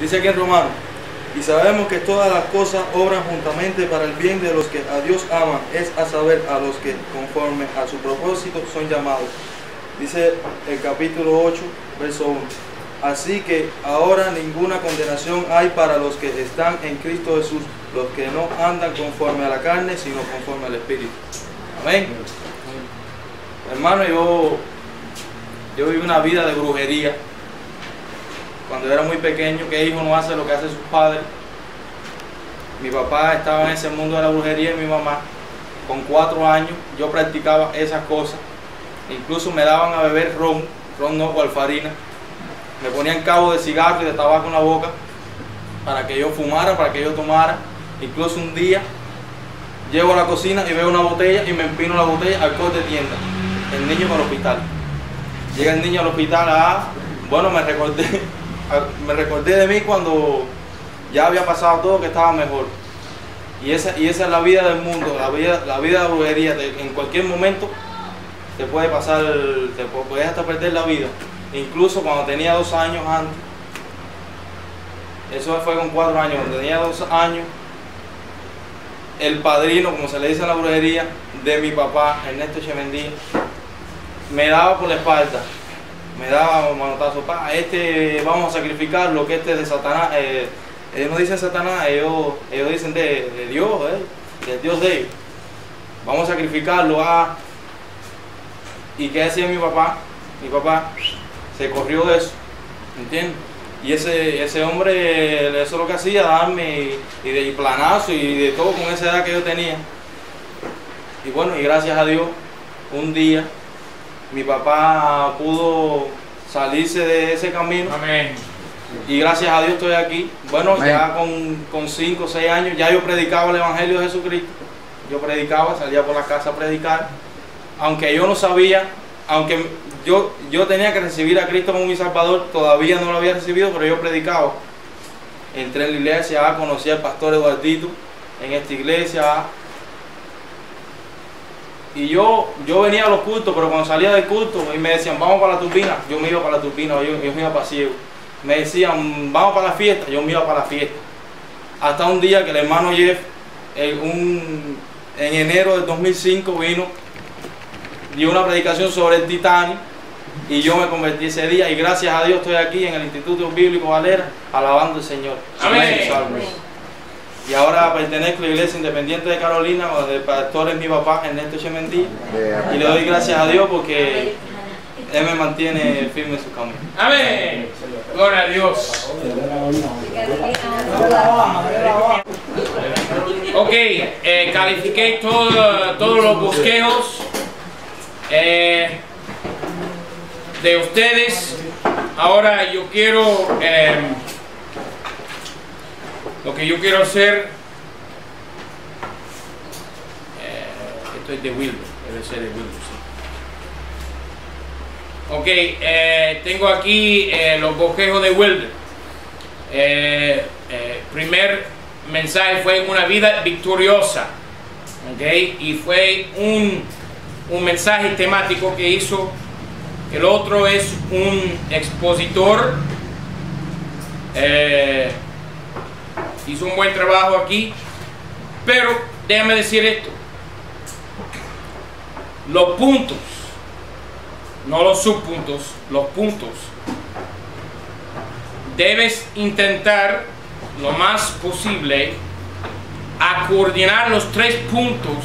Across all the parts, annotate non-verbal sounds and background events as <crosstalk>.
Dice aquí en Romano, y sabemos que todas las cosas obran juntamente para el bien de los que a Dios aman, es a saber, a los que conforme a su propósito son llamados. Dice el capítulo 8, verso 1. Así que ahora ninguna condenación hay para los que están en Cristo Jesús, los que no andan conforme a la carne, sino conforme al Espíritu. Amén. Hermano, yo, yo viví una vida de brujería. Cuando era muy pequeño, que hijo no hace lo que hace sus padres. Mi papá estaba en ese mundo de la brujería y mi mamá, con cuatro años, yo practicaba esas cosas. Incluso me daban a beber ron, ron no, o alfarina me ponían cabo de cigarro y de tabaco en la boca para que yo fumara, para que yo tomara. Incluso un día llego a la cocina y veo una botella y me empino la botella al corte de tienda. El niño para el hospital. Llega el niño al hospital, ah, bueno, me recordé, me recordé de mí cuando ya había pasado todo, que estaba mejor. Y esa, y esa es la vida del mundo, la vida, la vida de la brujería. en cualquier momento te puede pasar, te puedes hasta perder la vida. Incluso cuando tenía dos años antes, eso fue con cuatro años, cuando tenía dos años, el padrino, como se le dice en la brujería, de mi papá, Ernesto Chemendía, me daba por la espalda, me daba manotazo, pa, este vamos a sacrificar lo que este es de Satanás, eh, ellos no dicen Satanás, ellos, ellos dicen de, Dios, eh, del Dios de ellos. Vamos a sacrificarlo a... Ah. ¿Y qué decía mi papá? Mi papá se corrió de eso, ¿entiendes? Y ese, ese hombre, eso es lo que hacía, darme y, de planazo y de todo con esa edad que yo tenía. Y bueno, y gracias a Dios, un día mi papá pudo salirse de ese camino. Amén. Y gracias a Dios estoy aquí. Bueno, ya con 5 o 6 años, ya yo predicaba el Evangelio de Jesucristo. Yo predicaba, salía por la casa a predicar. Aunque yo no sabía, aunque yo, yo tenía que recibir a Cristo como mi Salvador, todavía no lo había recibido, pero yo predicaba. Entré en la iglesia, conocí al pastor Eduardito en esta iglesia. Y yo, yo venía a los cultos, pero cuando salía del culto y me decían, vamos para la turbina, yo me iba para la turbina, yo, yo me iba para ciego. Me decían, vamos para la fiesta, yo me iba para la fiesta. Hasta un día que el hermano Jeff, en enero del 2005, vino, dio una predicación sobre el Titanic y yo me convertí ese día y gracias a Dios estoy aquí en el Instituto Bíblico Valera alabando al Señor. Amén. Y ahora pertenezco a la Iglesia Independiente de Carolina, donde el pastor es mi papá, Ernesto Chemendí. Y le doy gracias a Dios porque Él me mantiene firme en su camino. Amén. Gloria a Dios. Ok, eh, califiqué todo, todos los bosqueos. Eh, de ustedes. Ahora yo quiero, em, lo que yo quiero hacer, eh, esto es de Wilber, debe ser de Wilber, Ok, eh, tengo aquí eh, los bosquejos de Wilber. primer mensaje fue una vida victoriosa. Ok, y fue un, un mensaje temático que hizo el otro es un expositor. Eh, hizo un buen trabajo aquí. Pero déjame decir esto. Los puntos, no los subpuntos, los puntos. Debes intentar lo más posible a coordinar los tres puntos.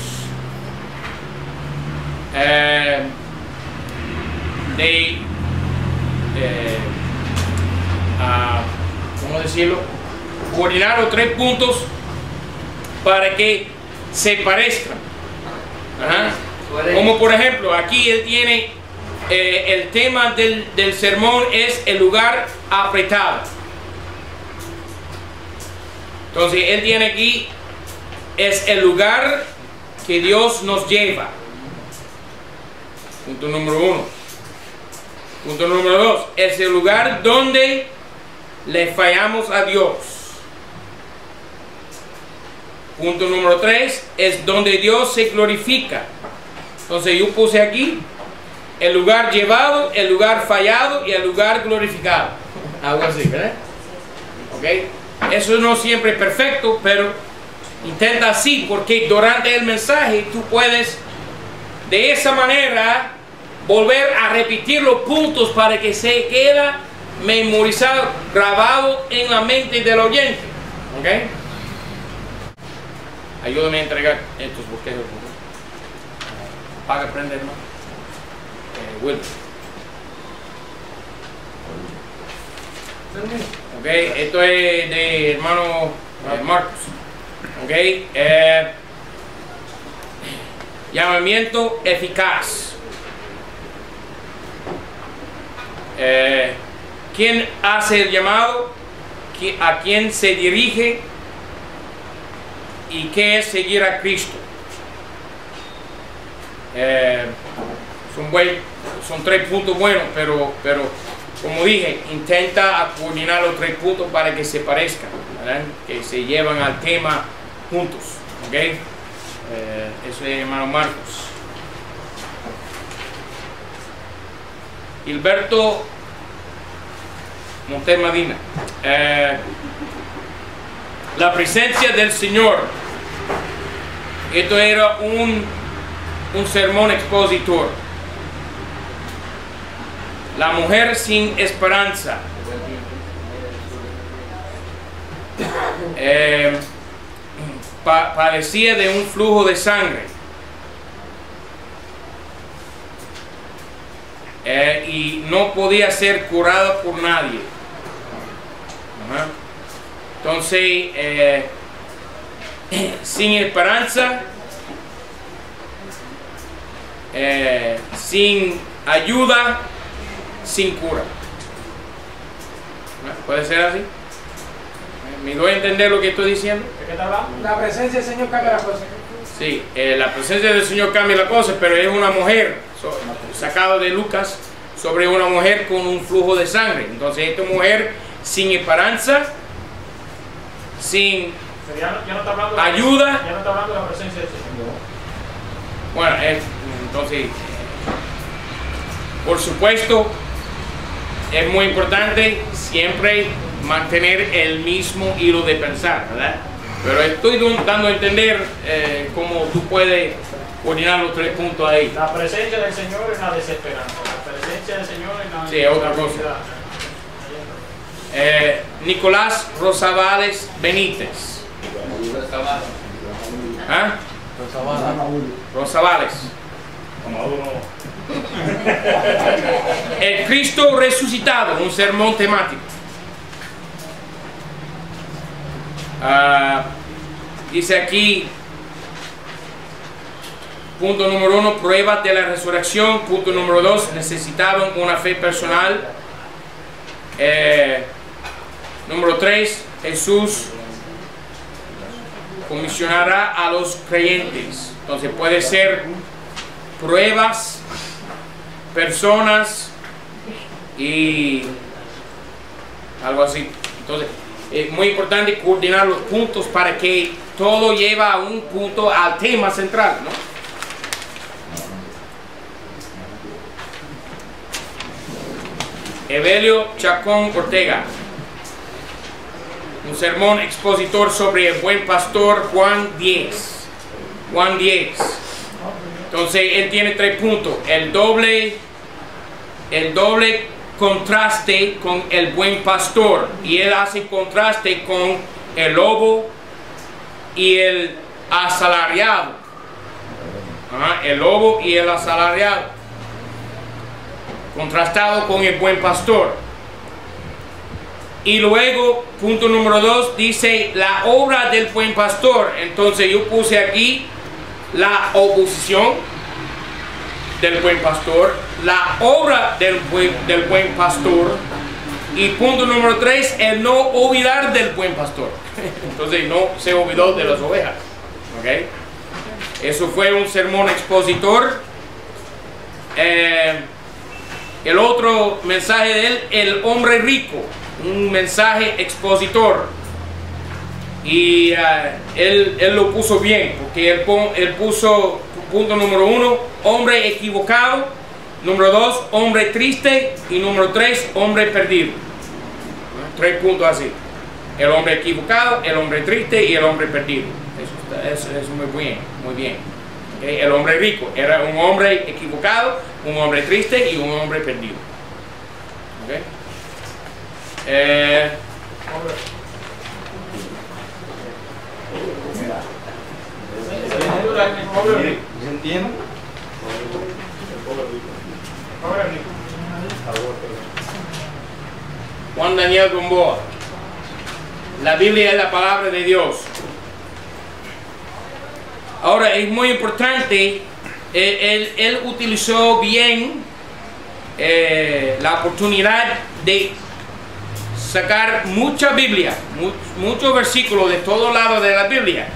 Eh, de, ¿cómo decirlo? Coordinar los tres puntos para que se parezcan. Como por ejemplo, aquí él tiene eh, el tema del, del sermón es el lugar apretado. Entonces él tiene aquí es el lugar que Dios nos lleva. Punto número uno. Punto número dos, es el lugar donde le fallamos a Dios. Punto número tres, es donde Dios se glorifica. Entonces yo puse aquí el lugar llevado, el lugar fallado y el lugar glorificado. Algo así, ¿verdad? ¿ok? Eso no siempre es perfecto, pero intenta así, porque durante el mensaje tú puedes de esa manera volver a repetir los puntos para que se queda memorizado, grabado en la mente del oyente. ¿Ok? Ayúdame a entregar estos bosquejos. Paga prender, ¿no? Eh, Will. Ok, esto es de hermano eh, Marcos. Ok, eh, llamamiento eficaz. Eh, ¿Quién hace el llamado? ¿Qui- ¿A quién se dirige? ¿Y qué es seguir a Cristo? Eh, son, buen- son tres puntos buenos, pero, pero como dije, intenta coordinar los tres puntos para que se parezcan, que se llevan al tema juntos. ¿ok? Eh, eso es hermano Marcos. Gilberto Montes Medina. Eh, la presencia del Señor. Esto era un, un sermón expositor. La mujer sin esperanza. Eh, pa- padecía de un flujo de sangre. Eh, y no podía ser curada por nadie. Entonces, eh, sin esperanza, eh, sin ayuda, sin cura. ¿No? ¿Puede ser así? ¿Me doy a entender lo que estoy diciendo? La presencia del Señor cambia las cosas. Sí, eh, la presencia del Señor cambia la cosa, pero es una mujer, sacado de Lucas, sobre una mujer con un flujo de sangre. Entonces, esta mujer sin esperanza, sin Pero ya, no, ya no está hablando de Ayuda. Ya no está hablando de la presencia del Señor. Bueno, es- entonces, por supuesto, es muy importante siempre mantener el mismo hilo de pensar, ¿verdad? Pero estoy dando a entender eh, cómo tú puedes coordinar los tres puntos ahí. La presencia del Señor es la desesperanza. La presencia del Señor es la Sí, es otra cosa. Eh, Nicolás Rosavales Benítez. ¿Ah? Rosavales. <laughs> El Cristo resucitado, un sermón temático. Ah, dice aquí, punto número uno, pruebas de la resurrección. Punto número dos, necesitaban una fe personal. Eh, número tres, Jesús comisionará a los creyentes. Entonces puede ser pruebas, personas y algo así. Entonces es muy importante coordinar los puntos para que todo lleva a un punto, al tema central, ¿no? Evelio Chacón Ortega un sermón expositor sobre el buen pastor Juan 10. Juan 10. Entonces él tiene tres puntos. El doble, el doble contraste con el buen pastor. Y él hace contraste con el lobo y el asalariado. El lobo y el asalariado. Contrastado con el buen pastor. Y luego, punto número dos, dice la obra del buen pastor. Entonces yo puse aquí la oposición del buen pastor, la obra del buen, del buen pastor. Y punto número tres, el no olvidar del buen pastor. <laughs> Entonces no se olvidó de las ovejas. ¿Ok? Eso fue un sermón expositor. Eh, el otro mensaje de él, el hombre rico un mensaje expositor y uh, él, él, lo puso bien porque él, él, puso punto número uno hombre equivocado número dos hombre triste y número tres hombre perdido tres puntos así el hombre equivocado, el hombre triste y el hombre perdido. Eso, está- eso es muy bien, muy bien. El hombre rico era un hombre equivocado, un hombre triste y un hombre perdido. Eh, Escritura, el pobre rico. ¿Se entiende? El pobre rico. Juan Daniel Gomboa. La Biblia es la palabra de Dios. Ahora es muy importante, eh, él, él utilizó bien eh, la oportunidad de sacar mucha Biblia, mu- muchos versículos de todos lados de la Biblia.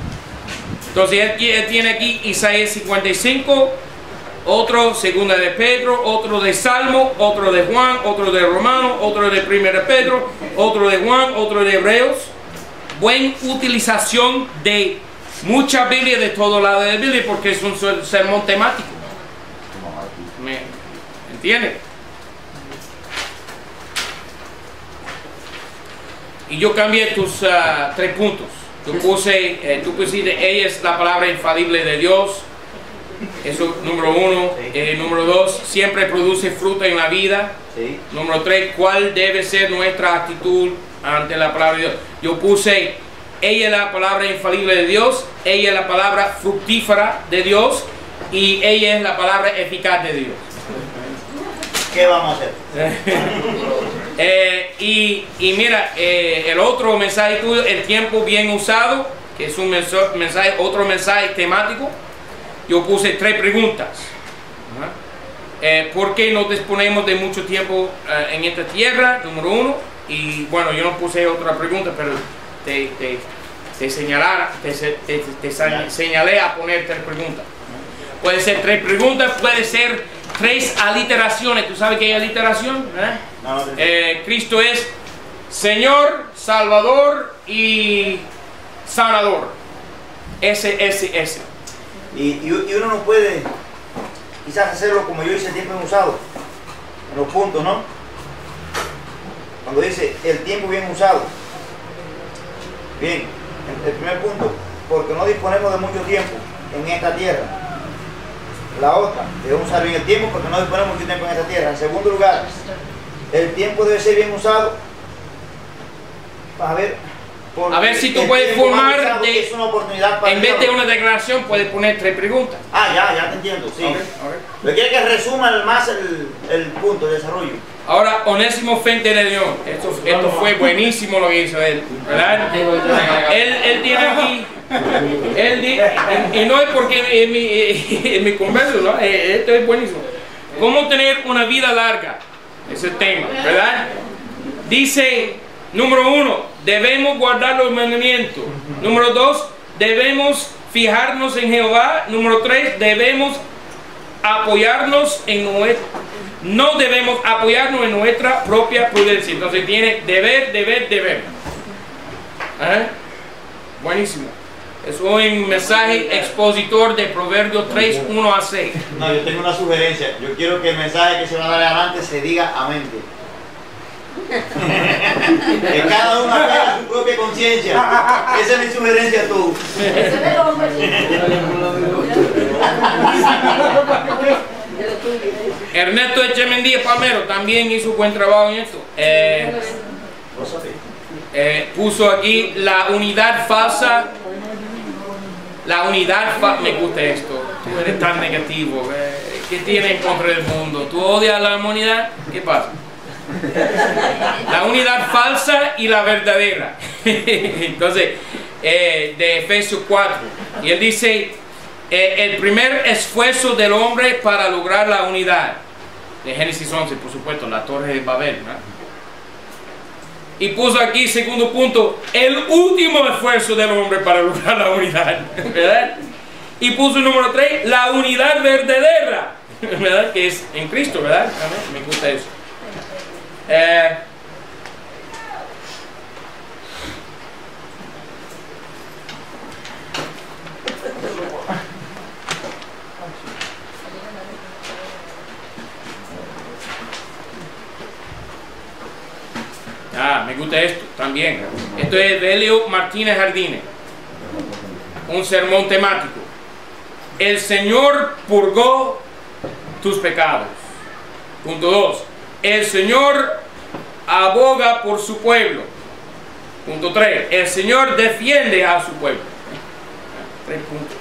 Entonces él, tiene aquí Isaías 55, otro segunda de Pedro, otro de Salmo, otro de Juan, otro de Romano, otro de primera de Pedro, otro de Juan, otro de Hebreos. Buena utilización de mucha Biblia de todo lado de la Biblia porque es un ser- sermón temático. ¿Me entiende? Y yo cambié tus ah, tres puntos. Tú puse, eh, tú pusiste, ella es la palabra infalible de Dios. Eso, número uno. Eh, número dos, siempre produce fruto en la vida. Sí. Número tres, ¿cuál debe ser nuestra actitud ante la palabra de Dios? Yo puse, ella es la palabra infalible de Dios, ella es la palabra fructífera de Dios y ella es la palabra eficaz de Dios. ¿Qué vamos a hacer? <laughs> Eh, y, y mira, eh, el otro mensaje tuyo, el tiempo bien usado, que es un mensaje, otro mensaje temático, yo puse tres preguntas. Eh, ¿Por qué no disponemos de mucho tiempo eh, en esta tierra? Número uno. Y bueno, yo no puse otra pregunta, pero te, te, te, señalara- te, te- señalé a poner tres preguntas. Puede ser tres preguntas, puede ser tres aliteraciones. ¿Tú sabes qué es aliteración? ¿Eh? Eh, Cristo es Señor, Salvador y Sanador. Ese, ese, ese. y, uno no puede quizás hacerlo como yo hice tiempo en usado. En los puntos, ¿no? Cuando dice el tiempo bien usado. Bien, el, el primer punto, porque no disponemos de mucho tiempo en esta tierra. La otra, debemos usar bien el tiempo porque no disponemos de mucho tiempo en esta tierra. En segundo lugar, el tiempo debe ser bien usado. A ver, porque A ver si tú puedes formar de- es una oportunidad para En vez de una declaración, puedes poner tres preguntas. Ah, ya, ya te entiendo, sí. Ok, ok. Lo que quiere que resuma el- más el, el punto de desarrollo. Ahora, Onésimo Fente de León. Esto, esto fue buenísimo lo que hizo él, ¿verdad? Él, él tiene aquí. Él di- y, no es porque es mi, <laughs> mi converso, ¿no? Eh, Esto es buenísimo. ¿Cómo tener una vida larga? Ese tema, ¿verdad? Dice, número uno, debemos guardar los mandamientos. Número dos, debemos fijarnos en Jehová. Número tres, debemos apoyarnos en nuestra no debemos apoyarnos en nuestra propia prudencia entonces tiene deber deber deber ¿Eh? buenísimo es un mensaje expositor de Proverbios 3 1 a 6 No, yo tengo una sugerencia. Yo quiero que el mensaje que se va a dar adelante se diga amén. <laughs> que cada uno apela a su propia conciencia. Esa es mi sugerencia tú. Ernesto Echemendía Palmero también hizo buen trabajo en esto Eh, eh, puso aquí la unidad falsa la unidad me gusta esto tú eres tan negativo eh, ¿qué tienes en contra del mundo? ¿tú odias la humanidad? ¿qué pasa? la unidad falsa y la verdadera <laughs> entonces eh, de Efesios 4 y él dice eh, el primer esfuerzo del hombre para lograr la unidad de Génesis 11 por supuesto la torre de Babel ¿verdad? Y puso aquí, segundo punto, el último esfuerzo del hombre para lograr la unidad. <laughs> ¿Verdad? Y puso número 3, la unidad verdadera. <laughs> ¿Verdad? Que es en Cristo, ¿verdad? Me gusta eso. Eh, esto. También. Esto es Belio Martínez Jardines. Un sermón temático. El Señor purgó tus pecados. Punto 2. El Señor aboga por su pueblo. Punto 3. El Señor defiende a su pueblo. Tres puntos.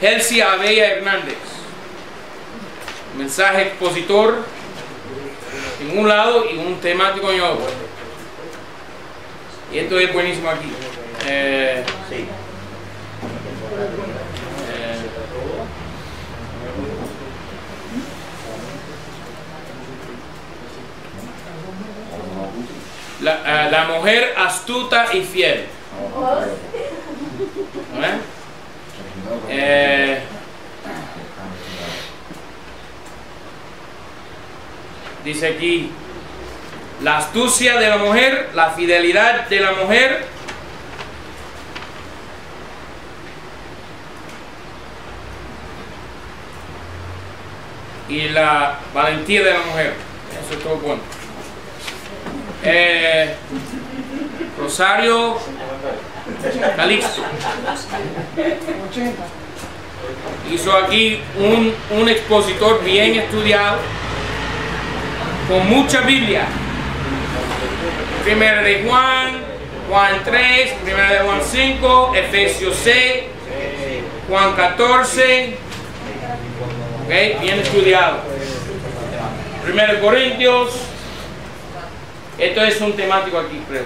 Helsi Abella Hernández. Mensaje expositor en un lado y un temático en otro. Y esto es buenísimo aquí. Eh, Sí. eh, la, eh, la mujer astuta y fiel. ¿Eh? Dice aquí, la astucia de la mujer, la fidelidad de la mujer. Y la valentía de la mujer. Eso es todo bueno. Eh, Rosario Calixto. 80. hizo aquí un, un expositor bien estudiado, con mucha Biblia. Primera de Juan, Juan 3, Primera de Juan 5, Efesios 6, Juan 14, ok, bien estudiado. Primera de Corintios, esto es un temático aquí, creo.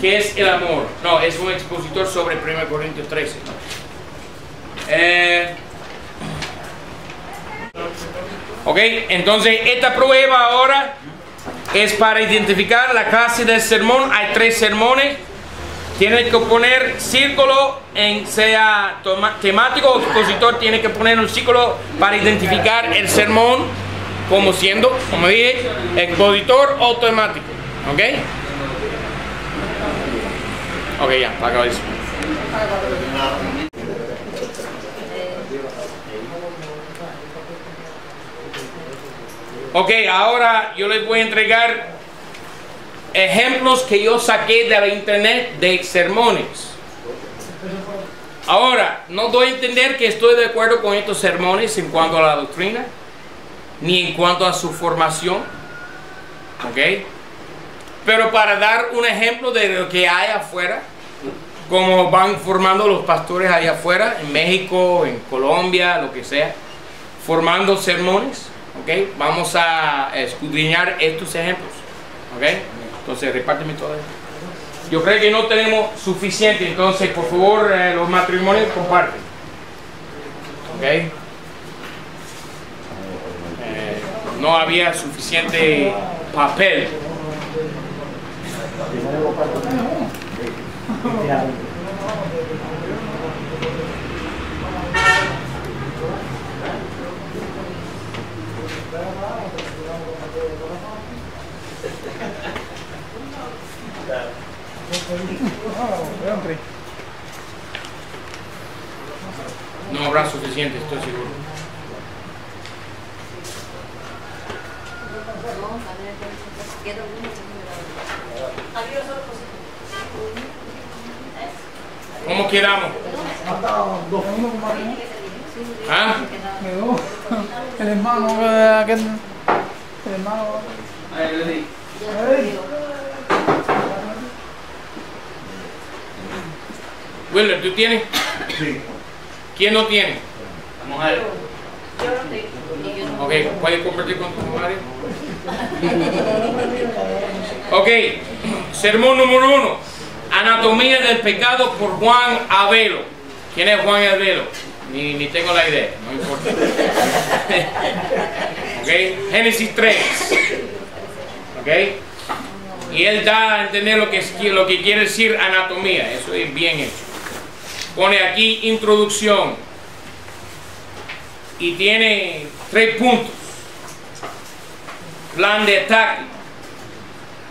¿Qué es el amor? No, es un expositor sobre 1 Corintios 13. Eh, ok, entonces esta prueba ahora es para identificar la clase del sermón. Hay tres sermones. Tiene que poner círculo en sea temático o expositor. Tiene que poner un círculo para identificar el sermón como siendo, como dije, expositor o temático. Ok, ya, para eso. Ok, ahora yo les voy a entregar ejemplos que yo saqué de la internet de sermones. Ahora, no doy a entender que estoy de acuerdo con estos sermones en cuanto a la doctrina, ni en cuanto a su formación. ¿Ok? Pero para dar un ejemplo de lo que hay afuera, como van formando los pastores allá afuera, en México, en Colombia, lo que sea, formando sermones, ¿ok? Vamos a escudriñar estos ejemplos, ¿ok? Entonces, repárteme todo. Yo creo que no tenemos suficiente, entonces, por favor, eh, los matrimonios comparten, ¿ok? Eh, no había suficiente papel. No habrá suficiente, estoy seguro. ¿Cómo quedamos? ¿Ah? El hermano. El hermano. Ey, Wilder, ¿tú tienes? Sí. ¿Quién no tiene? La mujer. Ok, ¿puedes compartir con tu madre? Ok, sermón número uno. Anatomía del pecado por Juan Abelo. ¿Quién es Juan Abelo? Ni, ni tengo la idea, no importa. <laughs> ok, Génesis 3. Ok, y él da a entender lo que, es- lo que quiere decir anatomía. Eso es bien hecho. Pone aquí introducción. Y tiene tres puntos. Plan de ataque.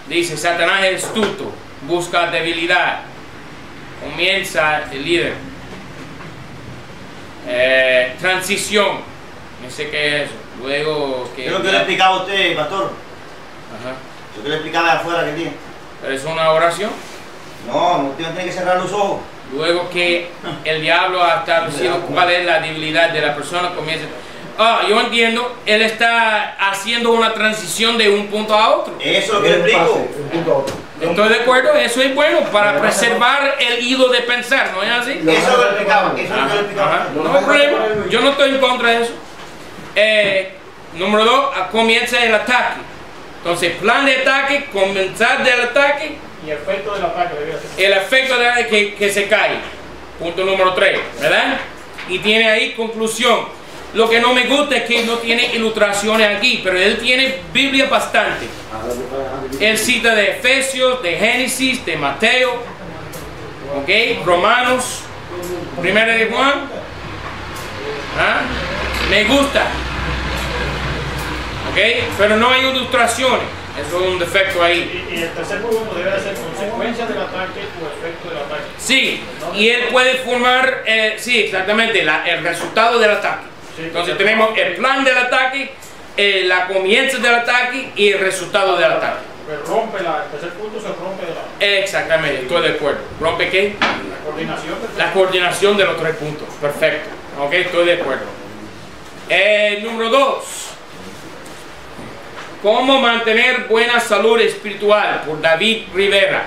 Dice, Satanás es astuto, busca debilidad. Comienza el líder. Eh, transición. No sé qué es eso. Luego que... Lo que le explicaba usted, pastor. Ajá. Lo que le explicaba de afuera que tiene. Pero es una oración. No, usted no tiene que cerrar los ojos. Luego que <laughs> el diablo ha establecido cuál es la debilidad de la persona, comienza. Ah, yo entiendo, él está haciendo una transición de un punto a otro. Eso es lo que le explico. Estoy de acuerdo, eso es bueno para preservar el hilo de pensar, ¿no es así? Eso es lo que le explicaba. Eso es lo que explicaba. No hay problema, yo no estoy en contra de eso. Eh, número dos, comienza el ataque. Entonces, plan de ataque, comenzar del ataque, Y el efecto del ataque el efecto de que, que se cae. Punto número 3, ¿verdad? Y tiene ahí conclusión. Lo que no me gusta es que no tiene ilustraciones aquí, pero él tiene Biblia bastante. Él cita de Efesios, de Génesis, de Mateo, ¿ok? Romanos, Primera de Juan. ¿Ah? Me gusta. ¿Ok? Pero no hay ilustraciones. Eso es un defecto ahí. Y, y el tercer punto debe de ser consecuencia del ataque o efecto del ataque. Sí, y él puede formar, eh, sí, exactamente, la- el resultado del ataque. Sí, Entonces tenemos el plan del ataque, eh, la comienzo del ataque y el resultado del ataque. Pues rompe la, el tercer punto se rompe de la, Exactamente, estoy de acuerdo. ¿Rompe qué? la coordinación La coordinación de los tres puntos. Perfecto. Ok, estoy de acuerdo. Eh, número dos. ¿Cómo mantener buena salud espiritual? Por David Rivera.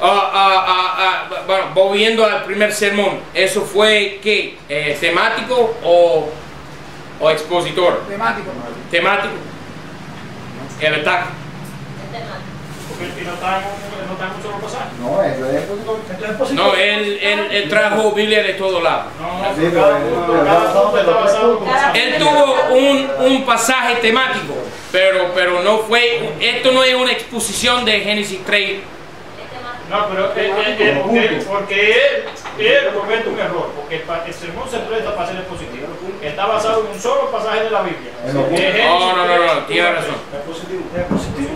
Ah, ah, ah, bueno, volviendo al primer sermón, ¿eso fue qué? Eh, ¿Temático o, o expositor? Temático. Temático. El ataque. porque y no está en un, no está en un solo pasaje. No, eso es expositor. No, él, él, él trajo Biblia de todos lados. No, Sí, cada cada. Él tuvo un, un pasaje temático, pero, pero no fue, esto no es una exposición de Génesis 3. No, pero eh, eh, eh, porque, porque él, él comete un error, porque el, sermón se presta para ser expositivo. Está basado en un solo pasaje de la Biblia. No, no, no, no, 3, tiene razón.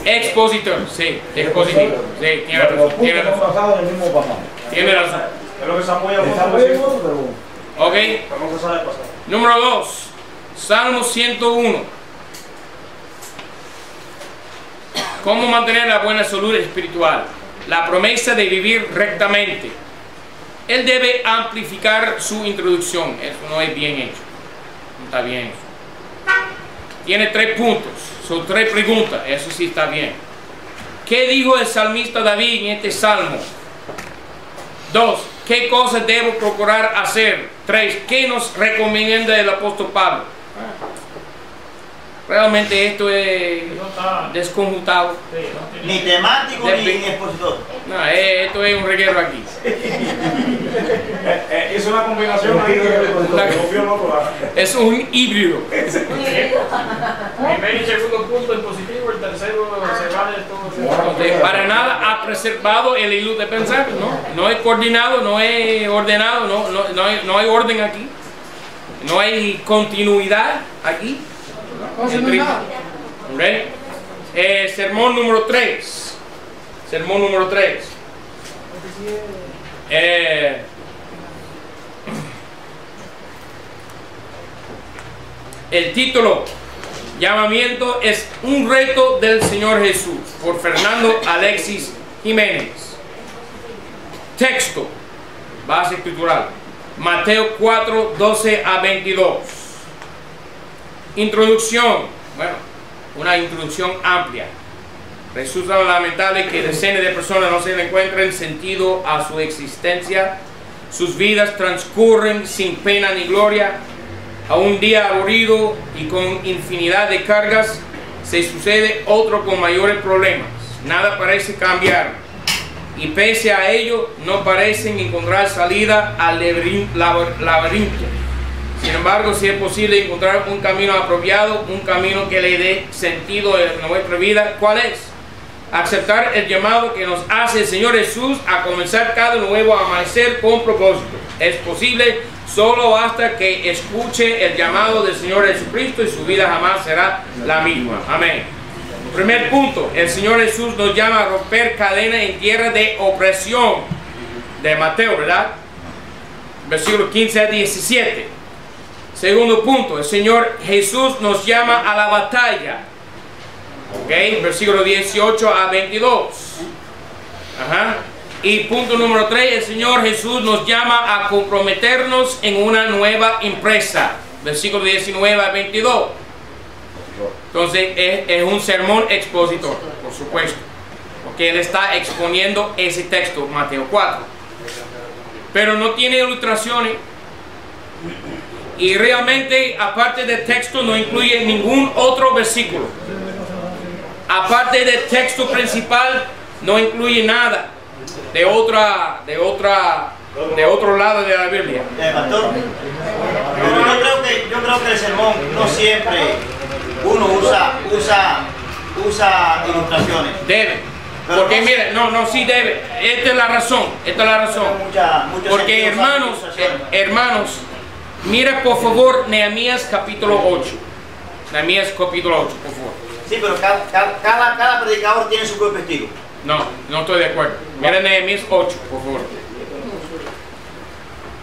Expositor, sí, expositivo, sí, tiene Los razón, tiene razón, basados en el mismo pasaje. tiene razón. Es lo que Samuel Está muy bien, pero Ok, Vamos a saber pasar. número 2, Salmo 101. ¿Cómo mantener la buena salud espiritual? La promesa de vivir rectamente. Él debe amplificar su introducción. Eso no es bien hecho. No está bien hecho. Tiene tres puntos. Son tres preguntas. Eso sí está bien. ¿Qué dijo el salmista David en este salmo? Dos, ¿qué cosas debo procurar hacer? Tres, ¿qué nos recomienda el apóstol Pablo? Realmente esto es tiene- Ni temático ni expositor. No, eh, esto es un reguero aquí. hizo una combinación Es un híbrido. Primer <laughs> y segundo punto es positivo, el tercero se vale todo. Entonces, para nada ha preservado el hilo de pensar, ¿no? No es coordinado, no es ordenado, no, no, no, hay, no hay orden aquí. No hay continuidad aquí. No sé, no hay nada. ¿Ok? Eh, sermón número 3. Sermón número 3. Eh, el título, llamamiento, es un reto del Señor Jesús, por Fernando Alexis Jiménez. Texto, base escritural, Mateo 4, 12 a 22. Introducción, bueno, una introducción amplia. Resulta lamentable que decenas de personas no se encuentren sentido a su existencia. Sus vidas transcurren sin pena ni gloria. A un día aburrido y con infinidad de cargas se sucede otro con mayores problemas. Nada parece cambiar. Y pese a ello, no parecen encontrar salida al laberin- laber- laberinto. Sin embargo, si es posible encontrar un camino apropiado, un camino que le dé sentido a nuestra vida, ¿cuál es? Aceptar el llamado que nos hace el Señor Jesús a comenzar cada nuevo amanecer con propósito. Es posible solo basta que escuche el llamado del Señor Jesucristo y su vida jamás será la misma. Amén. Primer punto, el Señor Jesús nos llama a romper cadenas en tierra de opresión. De Mateo, ¿verdad? Versículo 15 a 17. Segundo punto, el Señor Jesús nos llama a la batalla. Ok, versículo 18 a 22. Ajá. Y punto número 3, el Señor Jesús nos llama a comprometernos en una nueva empresa. Versículo 19 a 22. Entonces es, es un sermón expositor, por supuesto. Porque él está exponiendo ese texto, Mateo 4. Pero no tiene ilustraciones. Y realmente, aparte del texto, no incluye ningún otro versículo. Aparte del texto principal, no incluye nada de otra, de otra, de otro lado de la Biblia. Eh, pastor, yo, yo creo que, yo creo que el sermón no siempre uno usa, usa, usa ilustraciones. Debe. Pero Porque no- mire, no, no, sí debe. Esta es la razón. Esta es la razón. Mucha, Porque hermanos, eh, hermanos, mira por favor Nehemías capítulo 8. Nehemías capítulo 8, por favor. Sí, pero cada, cada, predicador tiene su propio estilo. No, no estoy de acuerdo. Mira Nehemías 8, por favor.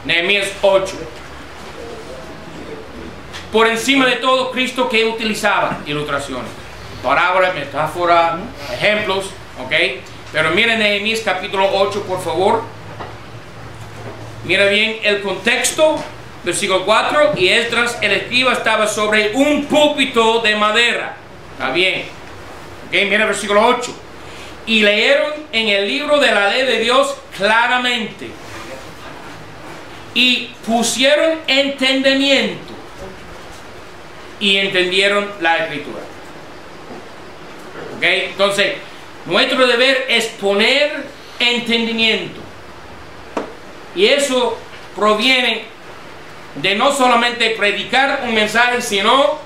Nehemías 8. Por encima de todo, Cristo que utilizaba ilustraciones, parábolas, metáforas, ejemplos, ¿ok? Pero mira Nehemías capítulo 8, por favor. Mira bien el contexto, versículo 4, y Esdras el escriba estaba sobre un púlpito de madera. Está bien. Ok, mira el versículo 8. Y leyeron en el libro de la ley de Dios claramente. Y pusieron entendimiento. Y entendieron la escritura. Ok, entonces, nuestro deber es poner entendimiento. Y eso proviene de no solamente predicar un mensaje, sino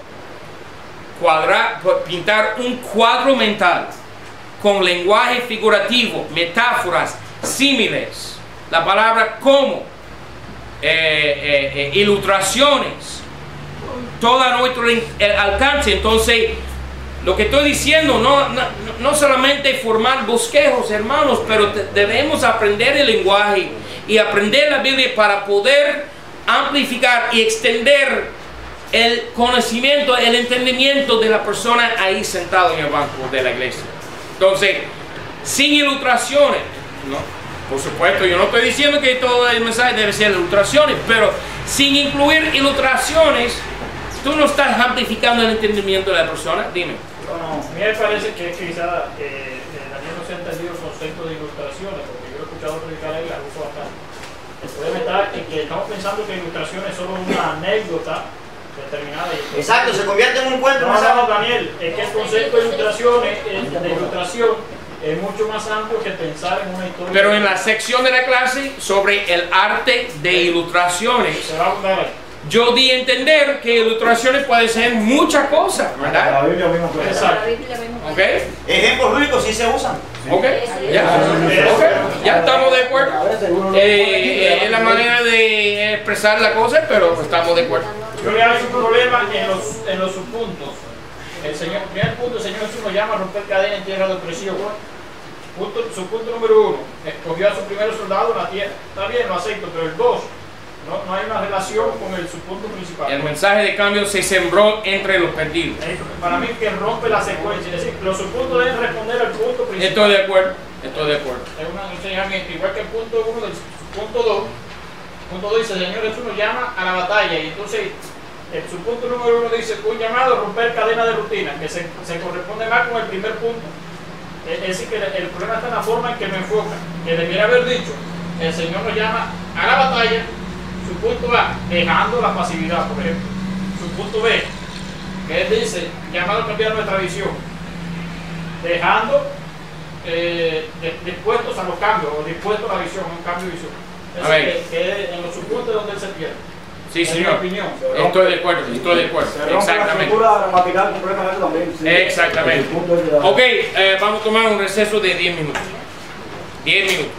pintar un cuadro mental con lenguaje figurativo, metáforas, símiles, la palabra como, eh, eh, eh, ilustraciones, todo a nuestro alcance. Entonces, lo que estoy diciendo, no, no, no solamente formar bosquejos, hermanos, pero debemos aprender el lenguaje y aprender la Biblia para poder amplificar y extender el conocimiento, el entendimiento de la persona ahí sentado en el banco de la iglesia. Entonces, sin ilustraciones, ¿no? Por supuesto, yo no estoy diciendo que todo el mensaje debe ser ilustraciones, pero sin incluir ilustraciones, tú no estás amplificando el entendimiento de la persona. Dime. A mí me parece que quizá eh, eh, Daniel no se ha entendido el concepto de ilustraciones, porque yo he escuchado predicar y la uso. El problema está en que estamos pensando que ilustración es solo una anécdota determinada. y entonces- Exacto, se convierte en un cuento. No, ¿no no, sabes? Daniel, es que el concepto de ilustraciones, de ilustración es mucho más amplio que pensar en una historia. Pero en la sección de la clase sobre el arte de ilustraciones, Se va a abundar ahí. yo di a entender que ilustraciones pueden ser muchas cosas, La ¿verdad? Biblia Exacto. Ejemplos bíblicos sí se usan. ¿Ok? Ya, ok. ya estamos de acuerdo. Eh, es la manera de expresar la cosa, pero estamos de acuerdo. Yo le hago un problema en los, en los subpuntos. El señor, primer punto, el Señor Jesús nos llama a romper cadena en tierra de opresión. Punto, su punto número uno, escogió a su primer soldado en la tierra. Está bien, lo acepto, pero el dos, no, no hay una relación con el subpunto principal. El mensaje de cambio se sembró entre los perdidos. Para mí que rompe la secuencia, es decir, los subpuntos deben responder al punto principal. Estoy de acuerdo, estoy de acuerdo. Es una- un señalamiento, igual que el punto 1 del punto 2. Punto 2 dice, el Señor Jesús nos llama a la batalla. Y entonces, el su punto número 1 dice, un llamado a romper cadena de rutina, que se, se corresponde más con el primer punto. Es es decir, que el, el problema está en la forma en que me enfoca. Que debiera haber dicho, el Señor nos llama a la batalla. Su punto A, dejando la pasividad, por ejemplo. Su punto B, que él dice, llamado a cambiar nuestra visión. Dejando eh, de- dispuestos a los cambios o dispuestos a la visión, a un cambio de visión. Es A ver. que, que en los subpuntos donde él se pierde. Sí, Es mi señor. opinión. Estoy de acuerdo, estoy de acuerdo. Se la Exactamente. estructura gramatical completamente también. sí. Exactamente. Ok, eh, vamos a tomar un receso de 10 minutos. 10 minutos.